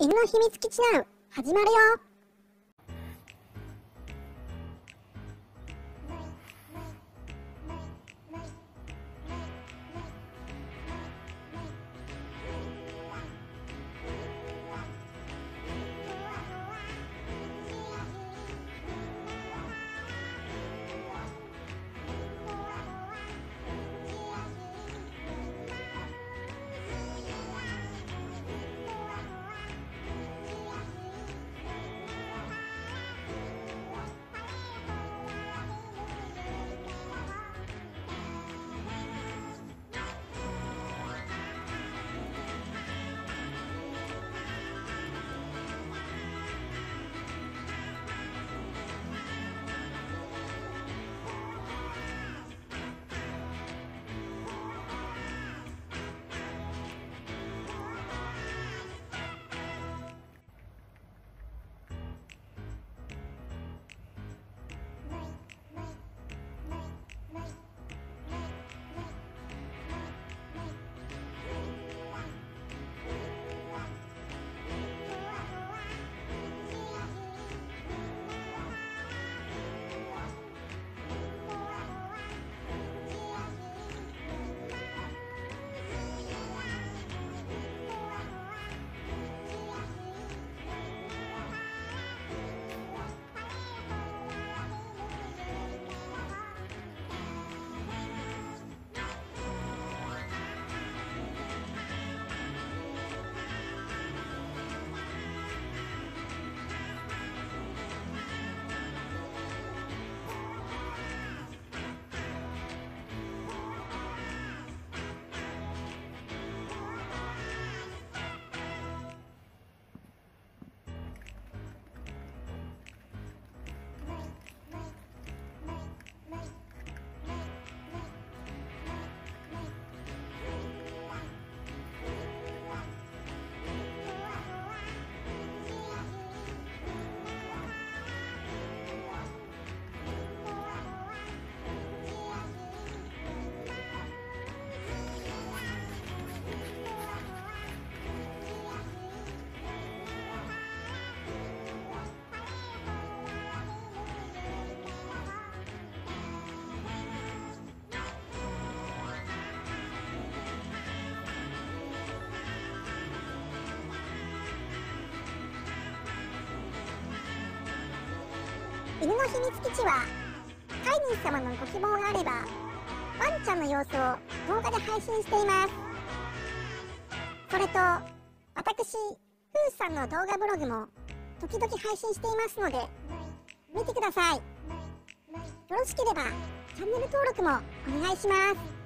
犬の秘密基地な始まるよ。犬の秘密基地は飼い主様のご希望があればワンちゃんの様子を動画で配信しています。それと私ふーさんの動画ブログも時々配信していますので見てください。よろしければチャンネル登録もお願いします。